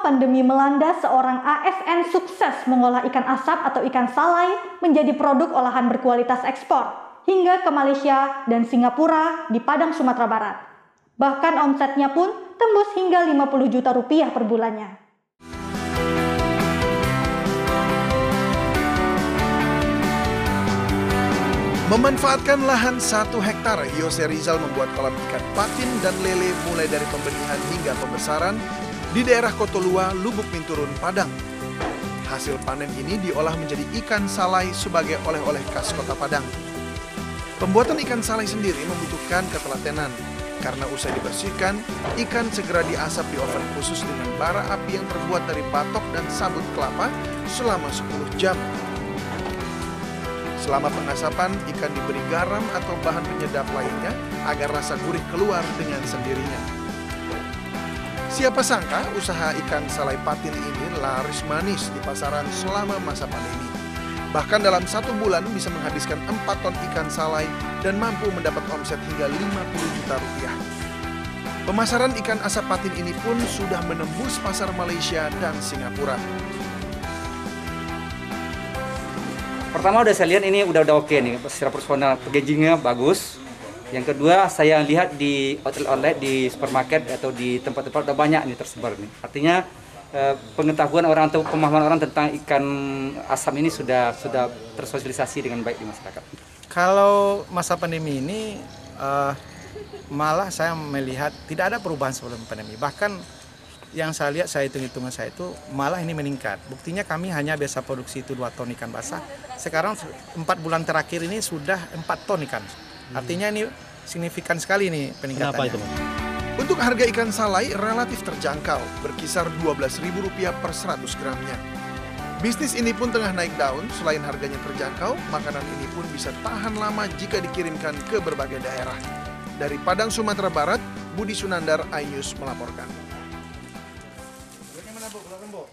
Pandemi melanda, seorang ASN sukses mengolah ikan asap atau ikan salai menjadi produk olahan berkualitas ekspor hingga ke Malaysia dan Singapura di Padang, Sumatera Barat. Bahkan omsetnya pun tembus hingga 50 juta rupiah per bulannya. Memanfaatkan lahan satu hektar, Yose Rizal membuat kolam ikan patin dan lele mulai dari pembenihan hingga pembesaran di daerah Kotolua, Lubuk Minturun, Padang. Hasil panen ini diolah menjadi ikan salai sebagai oleh-oleh khas kota Padang. Pembuatan ikan salai sendiri membutuhkan ketelatenan, karena usai dibersihkan, ikan segera diasap di oven khusus dengan bara api yang terbuat dari batok dan sabut kelapa selama 10 jam. Selama pengasapan, ikan diberi garam atau bahan penyedap lainnya agar rasa gurih keluar dengan sendirinya. Siapa sangka usaha ikan salai patin ini laris manis di pasaran selama masa pandemi. Bahkan dalam satu bulan bisa menghabiskan 4 ton ikan salai dan mampu mendapat omset hingga 50 juta rupiah. Pemasaran ikan asap patin ini pun sudah menembus pasar Malaysia dan Singapura. Pertama udah saya lihat ini udah udah oke nih, secara personal packagingnya bagus, yang kedua, saya lihat di outlet-outlet, di supermarket atau di tempat-tempat udah banyak nih tersebar nih. Artinya eh, pengetahuan orang atau pemahaman orang tentang ikan asam ini sudah sudah tersosialisasi dengan baik di masyarakat. Kalau masa pandemi ini uh, malah saya melihat tidak ada perubahan sebelum pandemi. Bahkan yang saya lihat saya hitung-hitungan saya itu malah ini meningkat. Buktinya kami hanya biasa produksi itu dua ton ikan basah. Sekarang empat bulan terakhir ini sudah empat ton ikan. Artinya ini signifikan sekali nih peningkatannya. Kenapa itu? Untuk harga ikan salai relatif terjangkau, berkisar Rp12.000 per 100 gramnya. Bisnis ini pun tengah naik daun, selain harganya terjangkau, makanan ini pun bisa tahan lama jika dikirimkan ke berbagai daerah. Dari Padang, Sumatera Barat, Budi Sunandar, iNews melaporkan. Bu,